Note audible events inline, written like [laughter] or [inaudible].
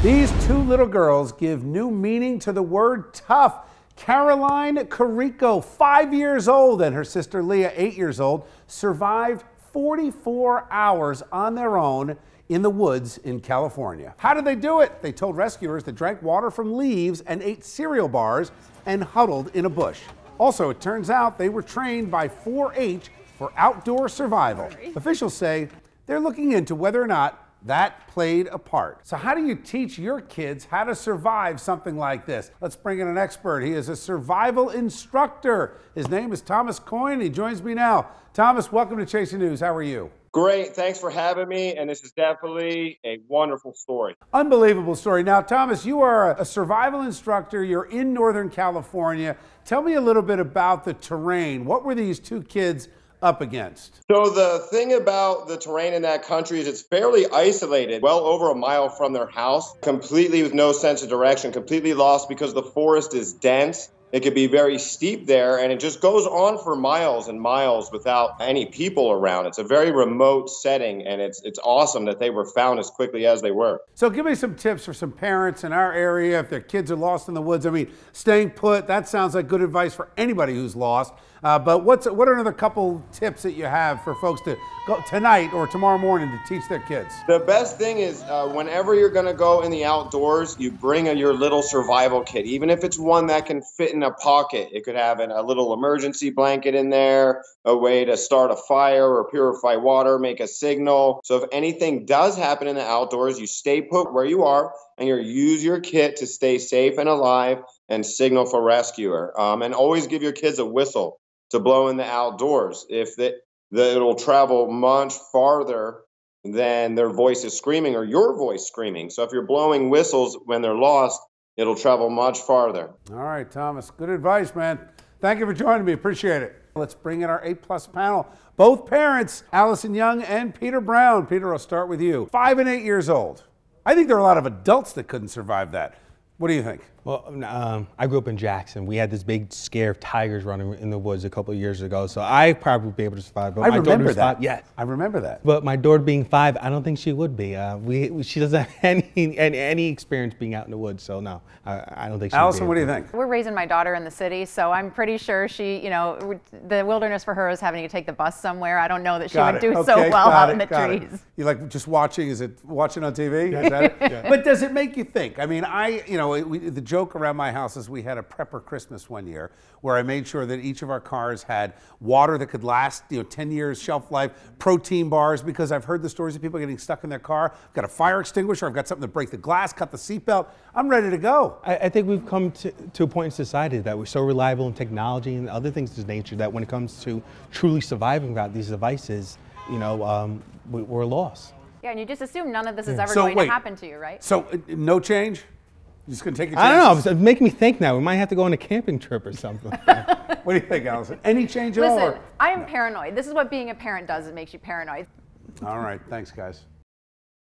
These two little girls give new meaning to the word tough. Caroline Carrico, five years old, and her sister Leah, eight years old, survived 44 hours on their own in the woods in California. How did they do it? They told rescuers they drank water from leaves and ate cereal bars and huddled in a bush. Also, it turns out they were trained by 4 H for outdoor survival. Officials say they're looking into whether or not that played a part. So, how do you teach your kids how to survive something like this? Let's bring in an expert. He is a survival instructor. His name is Thomas Coyne. He joins me now. Thomas, welcome to Chasing News. How are you? Great. Thanks for having me. And this is definitely a wonderful story. Unbelievable story. Now, Thomas, you are a survival instructor. You're in Northern California. Tell me a little bit about the terrain. What were these two kids up against? So, the thing about the terrain in that country is it's fairly isolated, well over a mile from their house, completely with no sense of direction, completely lost because the forest is dense. It could be very steep there, and it just goes on for miles and miles without any people around. It's a very remote setting, and it's it's awesome that they were found as quickly as they were. So, give me some tips for some parents in our area if their kids are lost in the woods. I mean, staying put, that sounds like good advice for anybody who's lost. Uh, but what's what are another couple tips that you have for folks to go tonight or tomorrow morning to teach their kids? The best thing is uh, whenever you're going to go in the outdoors, you bring a, your little survival kit, even if it's one that can fit in a pocket. It could have an, a little emergency blanket in there, a way to start a fire or purify water, make a signal. So if anything does happen in the outdoors, you stay put where you are and you use your kit to stay safe and alive and signal for rescuer. Um, and always give your kids a whistle to blow in the outdoors. If that that it'll travel much farther than their voice is screaming or your voice screaming. So if you're blowing whistles when they're lost, it'll travel much farther. All right, Thomas. Good advice, man. Thank you for joining me. Appreciate it. Let's bring in our A plus panel. Both parents, Allison Young and Peter Brown. Peter, I'll start with you. Five and eight years old. I think there are a lot of adults that couldn't survive that. What do you think? Well, um, I grew up in Jackson. We had this big scare of tigers running in the woods a couple of years ago, so I probably would be able to survive. But I my remember that. Five, yes, I remember that. But my daughter being five, I don't think she would be. Uh, we, she doesn't have [laughs] any, any, any experience being out in the woods, so no, I, I don't think. she Allison, what do you think? We're raising my daughter in the city, so I'm pretty sure she, you know, the wilderness for her is having to take the bus somewhere. I don't know that she got would it. do okay, so well out it, in the trees. It. You like just watching? Is it watching on TV? [laughs] yeah. But does it make you think? I mean, I, you know, we, the joke around my house is we had a prepper Christmas one year where I made sure that each of our cars had water that could last, you know, 10 years shelf life, protein bars, because I've heard the stories of people getting stuck in their car. I've got a fire extinguisher, I've got something to break the glass, cut the seatbelt. I'm ready to go. I, I think we've come to, to, a point in society that we're so reliable in technology and other things of nature that when it comes to truly surviving without these devices, you know, um, we, are lost. Yeah, and you just assume none of this is ever so going wait, to happen to you, right? So, uh, no change? You're just gonna take a chance? I don't know. It's making me think now. We might have to go on a camping trip or something. [laughs] what do you think, Allison? Any change at Listen, all? Listen, I am paranoid. This is what being a parent does. It makes you paranoid. All right. Thanks, guys.